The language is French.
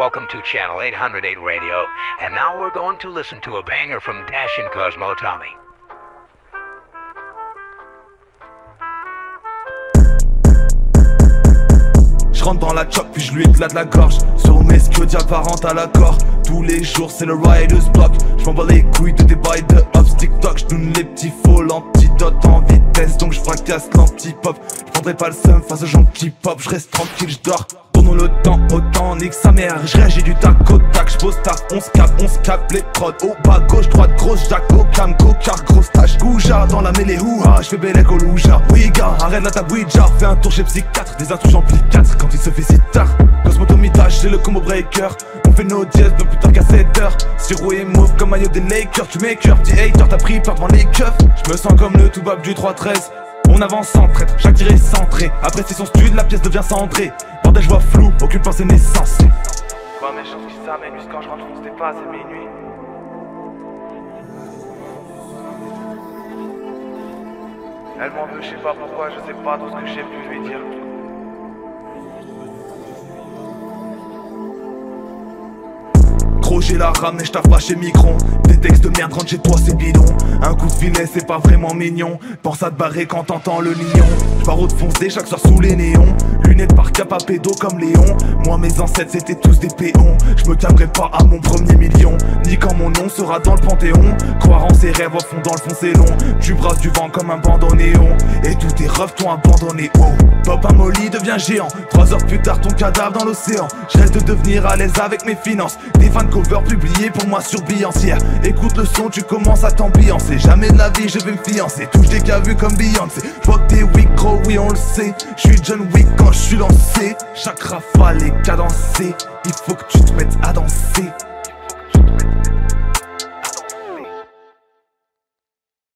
Welcome to Channel 808 Radio, and now we're going to listen to a banger from Dash and Cosmo Tommy. Je rentre dans la chop puis je lui éclate la gorge. Sur mes que apparente à l'accord. Tous les jours c'est le Riders Block. Je m'en bats les couilles de débat de hops TikTok. Je donne les petits faux l'antidote en vitesse Donc je fracasse l'anti-pop. Je prendrai pas le seum face aux gens qui pop. Je reste tranquille, je dors Tournons le temps, autant nique sa mère Je réagis du tac au tac, je tard On se cap, on se cap les prods Au bas gauche, droite, grosse jack Au cam, car grosse tâche. Gouja dans la mêlée, ouha Je fais bellec au louja Oui gars, arrête la ta Fais un tour chez psychiatre, des intrus j'en 4 Quand il se fait si tard. Cosmotomitage, c'est le combo breaker. On fait nos dièses, nos putains qu'à 7 heures. Siro et mauve comme maillot des Lakers Tu petit hater, t'as pris peur devant les keufs. Je me sens comme le tout du 3-13 on avance sans traite, chaque tir est centré. Après si son stud, la pièce devient cendrée Bordel je vois flou, pensée n'est censée. Quoi mes chances qui s'amènent, quand je rentre on se pas, c'est minuit Elle m'en veut, je sais pas pourquoi, je sais pas tout ce que j'ai pu lui dire j'ai la rame mais je pas chez Micron. Des textes de merde chez toi c'est bidon. Un coup de filet c'est pas vraiment mignon. Pense à te barrer quand t'entends le lion J'pars au foncer chaque soir sous les néons. Lunettes par cap à pédo comme Léon. Moi mes ancêtres c'était tous des péons. Je me calmerai pas à mon premier million. Ni quand mon nom sera dans le panthéon. Croire en ses rêves au fond dans le fond c'est long. Tu brasses du vent comme un bandeau néon Et tous tes refs t'ont abandonné oh Pop molly devient géant. Trois heures plus tard ton cadavre dans l'océan. Je reste de devenir à l'aise avec mes finances. Des fans cover publiés pour moi sur Beyoncé. Écoute le son tu commences à t'ambiancer. Jamais de la vie je vais me fiancer. Touche des cas vus comme Beyoncé. J'vois que t'es weak gros oui on le sait. Je suis John Wick quand je suis lancé. Chaque rafale est cadencée. Il faut que tu te mettes à danser